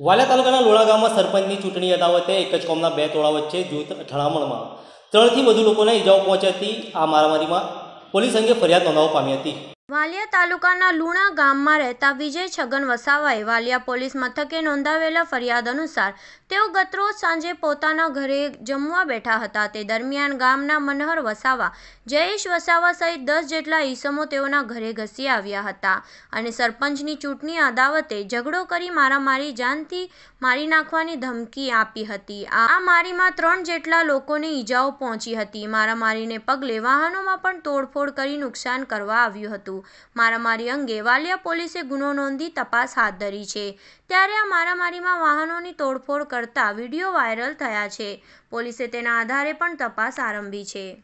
વાલિયા તાલુકાના લોળા ગામમાં સરપંચની ચૂંટણી અદાવતે એક જ કોમના બે ટોળા વચ્ચે જૂથ અથડામણમાં ત્રણથી વધુ લોકોને ઈજાઓ પહોંચી હતી આ મારામારીમાં પોલીસ અંગે ફરિયાદ નોંધાવવા પામી હતી. વાલિયા તાલુકાના લુણા ગામમાં રહેતા વિજય છગન વસાવાએ વાલિયા પોલીસ મથકે નોંધાવેલા ફરિયાદ અનુસાર તેઓ ગતરોજ સાંજે પોતાના ઘરે જમવા બેઠા હતા. તે દરમિયાન ગામના મનહર વસાવા, જયેશ વસાવા સહિત દસ જેટલા ઈસમો તેઓના ઘરે ઘસી આવ્યા હતા અને સરપંચની ચૂંટણી અદાવતે ઝઘડો કરી મારામારી જાનથી મારી નાખવાની ધમકી આપી હતી. આ મારીમાં ત્રણ જેટલા લોકોને ઈજાઓ પહોંચી હતી. મારામારીને પગલે વાહનોમાં પણ તોડફોડ કરી નુકસાન કરવા આવ્યું હતું. મારામારી અંગે વાલિયા પોલીસે ગુનો નોંધી તપાસ હાથ ધરી છે. ત્યારે આ મારામારીમાં વાહનોની તોડફોડ કરતા વીડિયો વાયરલ થયા છે. પોલીસે તેના આધારે પણ તપાસ આરંભી છે.